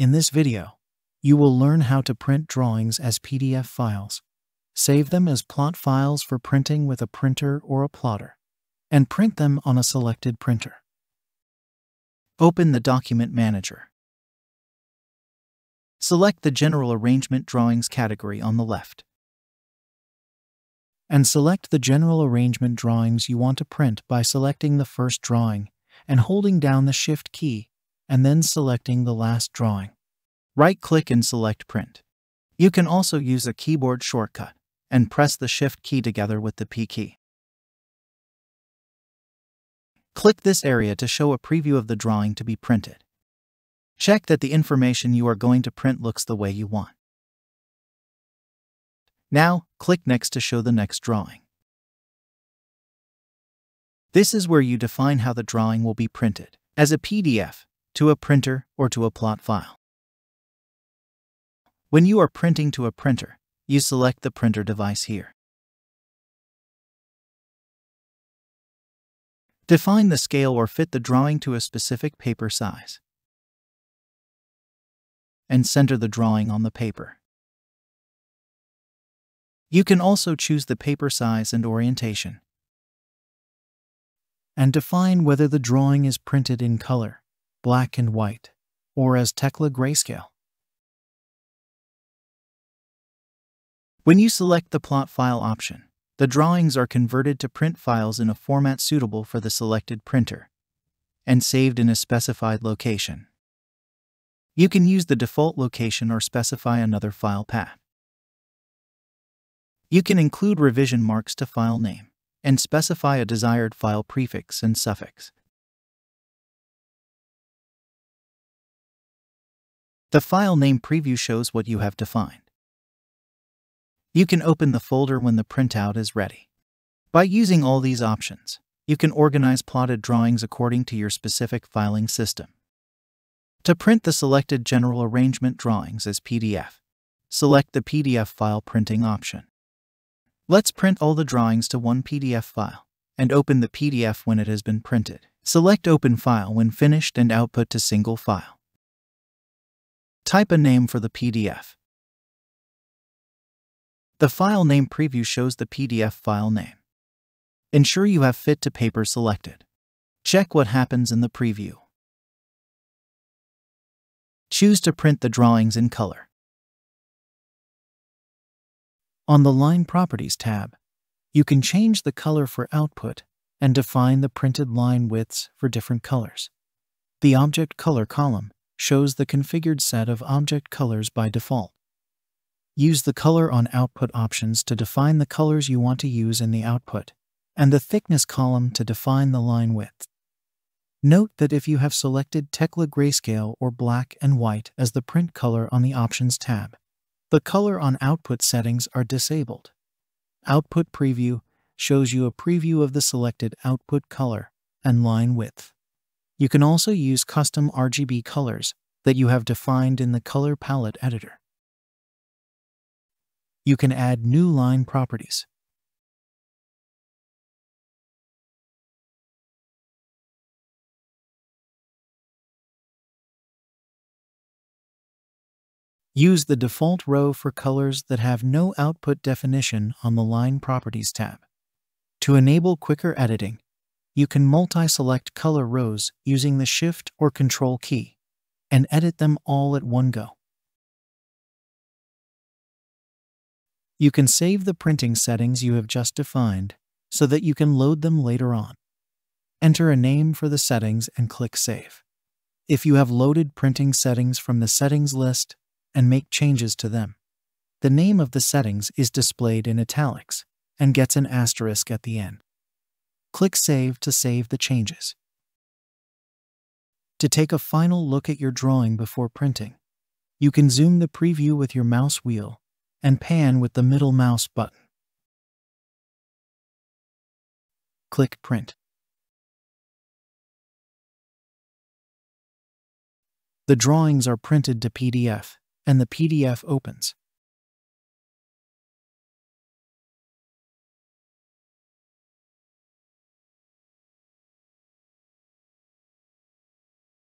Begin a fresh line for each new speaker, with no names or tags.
In this video, you will learn how to print drawings as PDF files, save them as plot files for printing with a printer or a plotter, and print them on a selected printer. Open the Document Manager. Select the General Arrangement Drawings category on the left. And select the general arrangement drawings you want to print by selecting the first drawing and holding down the Shift key, and then selecting the last drawing. Right-click and select Print. You can also use a keyboard shortcut and press the Shift key together with the P key. Click this area to show a preview of the drawing to be printed. Check that the information you are going to print looks the way you want. Now, click Next to show the next drawing. This is where you define how the drawing will be printed, as a PDF, to a printer, or to a plot file. When you are printing to a printer, you select the printer device here. Define the scale or fit the drawing to a specific paper size. And center the drawing on the paper. You can also choose the paper size and orientation. And define whether the drawing is printed in color, black and white, or as Tekla grayscale. When you select the plot file option, the drawings are converted to print files in a format suitable for the selected printer and saved in a specified location. You can use the default location or specify another file path. You can include revision marks to file name and specify a desired file prefix and suffix. The file name preview shows what you have defined. You can open the folder when the printout is ready. By using all these options, you can organize plotted drawings according to your specific filing system. To print the selected general arrangement drawings as PDF, select the PDF file printing option. Let's print all the drawings to one PDF file and open the PDF when it has been printed. Select Open File when finished and output to single file. Type a name for the PDF. The file name preview shows the PDF file name. Ensure you have Fit to Paper selected. Check what happens in the preview. Choose to print the drawings in color. On the Line Properties tab, you can change the color for output and define the printed line widths for different colors. The Object Color column shows the configured set of object colors by default. Use the Color on Output options to define the colors you want to use in the output, and the Thickness column to define the line width. Note that if you have selected Tekla Grayscale or Black and White as the print color on the Options tab, the color on output settings are disabled. Output Preview shows you a preview of the selected output color and line width. You can also use custom RGB colors that you have defined in the Color Palette editor. You can add new line properties. Use the default row for colors that have no output definition on the Line Properties tab. To enable quicker editing, you can multi-select color rows using the Shift or Control key and edit them all at one go. You can save the printing settings you have just defined so that you can load them later on. Enter a name for the settings and click Save. If you have loaded printing settings from the settings list, and make changes to them. The name of the settings is displayed in italics and gets an asterisk at the end. Click Save to save the changes. To take a final look at your drawing before printing, you can zoom the preview with your mouse wheel and pan with the middle mouse button. Click Print. The drawings are printed to PDF and the PDF opens.